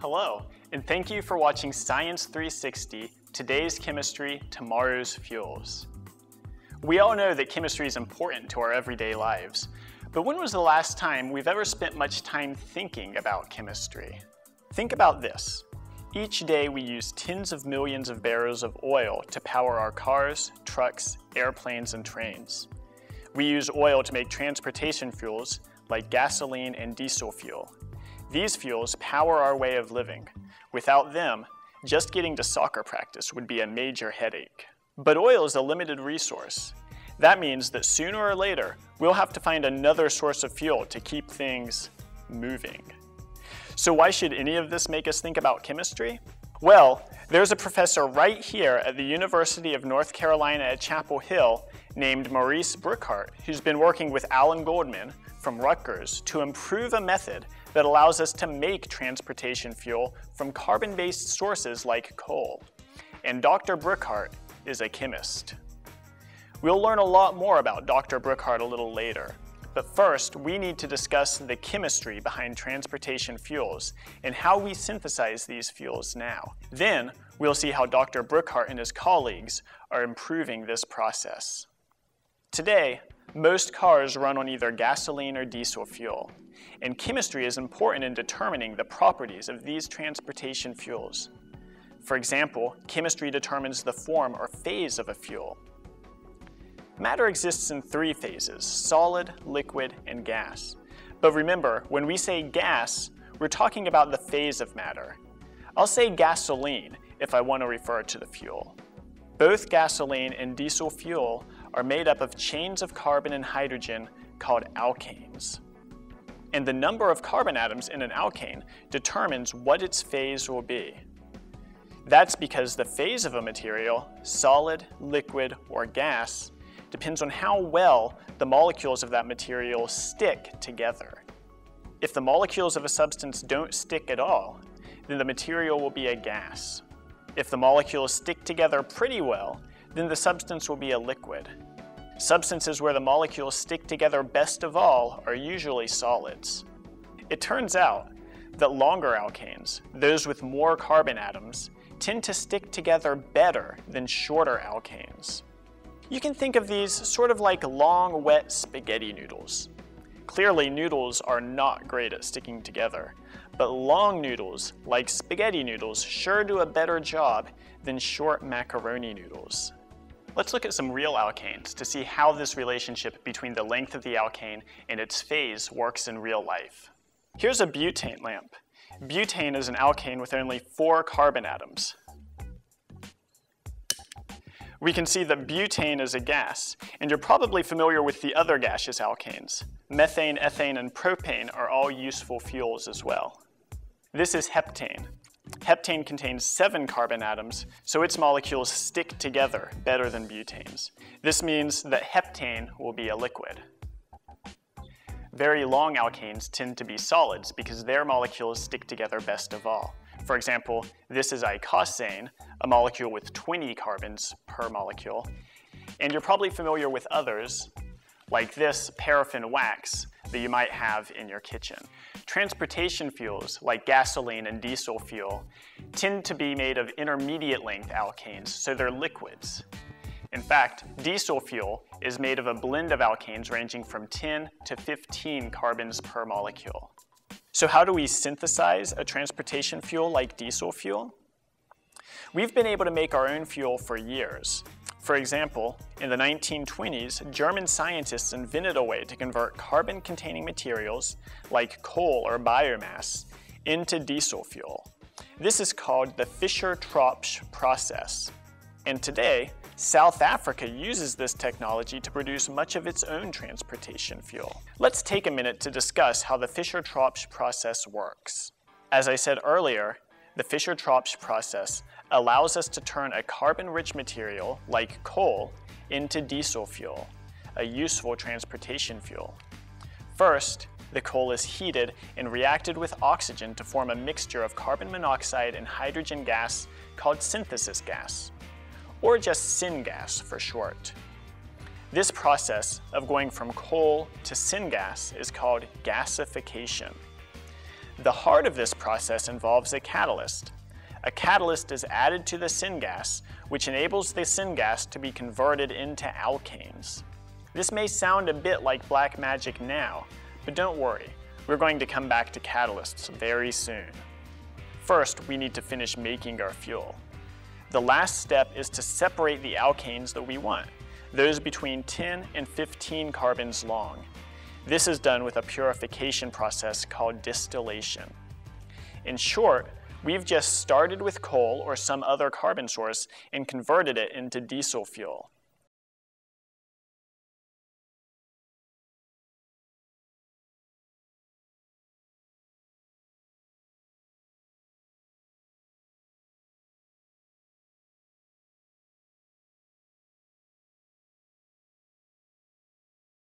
Hello, and thank you for watching Science 360, Today's Chemistry, Tomorrow's Fuels. We all know that chemistry is important to our everyday lives, but when was the last time we've ever spent much time thinking about chemistry? Think about this. Each day we use tens of millions of barrels of oil to power our cars, trucks, airplanes, and trains. We use oil to make transportation fuels like gasoline and diesel fuel. These fuels power our way of living. Without them, just getting to soccer practice would be a major headache. But oil is a limited resource. That means that sooner or later, we'll have to find another source of fuel to keep things moving. So why should any of this make us think about chemistry? Well, there's a professor right here at the University of North Carolina at Chapel Hill named Maurice Brookhart who's been working with Alan Goldman from Rutgers to improve a method that allows us to make transportation fuel from carbon-based sources like coal. And Dr. Brookhart is a chemist. We'll learn a lot more about Dr. Brookhart a little later. But first, we need to discuss the chemistry behind transportation fuels and how we synthesize these fuels now. Then, we'll see how Dr. Brookhart and his colleagues are improving this process. Today, most cars run on either gasoline or diesel fuel, and chemistry is important in determining the properties of these transportation fuels. For example, chemistry determines the form or phase of a fuel. Matter exists in three phases, solid, liquid, and gas. But remember, when we say gas, we're talking about the phase of matter. I'll say gasoline if I want to refer to the fuel. Both gasoline and diesel fuel are made up of chains of carbon and hydrogen called alkanes. And the number of carbon atoms in an alkane determines what its phase will be. That's because the phase of a material, solid, liquid, or gas, depends on how well the molecules of that material stick together. If the molecules of a substance don't stick at all, then the material will be a gas. If the molecules stick together pretty well, then the substance will be a liquid. Substances where the molecules stick together best of all are usually solids. It turns out that longer alkanes, those with more carbon atoms, tend to stick together better than shorter alkanes. You can think of these sort of like long, wet spaghetti noodles. Clearly, noodles are not great at sticking together, but long noodles, like spaghetti noodles, sure do a better job than short macaroni noodles. Let's look at some real alkanes to see how this relationship between the length of the alkane and its phase works in real life. Here's a butane lamp. Butane is an alkane with only four carbon atoms we can see that butane is a gas, and you're probably familiar with the other gaseous alkanes. Methane, ethane, and propane are all useful fuels as well. This is heptane. Heptane contains seven carbon atoms, so its molecules stick together better than butane's. This means that heptane will be a liquid. Very long alkanes tend to be solids because their molecules stick together best of all. For example, this is icosane, a molecule with 20 carbons per molecule. And you're probably familiar with others, like this paraffin wax that you might have in your kitchen. Transportation fuels, like gasoline and diesel fuel, tend to be made of intermediate length alkanes, so they're liquids. In fact, diesel fuel is made of a blend of alkanes ranging from 10 to 15 carbons per molecule. So how do we synthesize a transportation fuel like diesel fuel? We've been able to make our own fuel for years. For example, in the 1920s, German scientists invented a way to convert carbon-containing materials, like coal or biomass, into diesel fuel. This is called the Fischer-Tropsch process. And today, South Africa uses this technology to produce much of its own transportation fuel. Let's take a minute to discuss how the Fischer-Tropsch process works. As I said earlier, the Fischer-Tropsch process allows us to turn a carbon-rich material, like coal, into diesel fuel, a useful transportation fuel. First, the coal is heated and reacted with oxygen to form a mixture of carbon monoxide and hydrogen gas called synthesis gas or just syngas for short. This process of going from coal to syngas is called gasification. The heart of this process involves a catalyst. A catalyst is added to the syngas, which enables the syngas to be converted into alkanes. This may sound a bit like black magic now, but don't worry, we're going to come back to catalysts very soon. First, we need to finish making our fuel. The last step is to separate the alkanes that we want, those between 10 and 15 carbons long. This is done with a purification process called distillation. In short, we've just started with coal or some other carbon source and converted it into diesel fuel.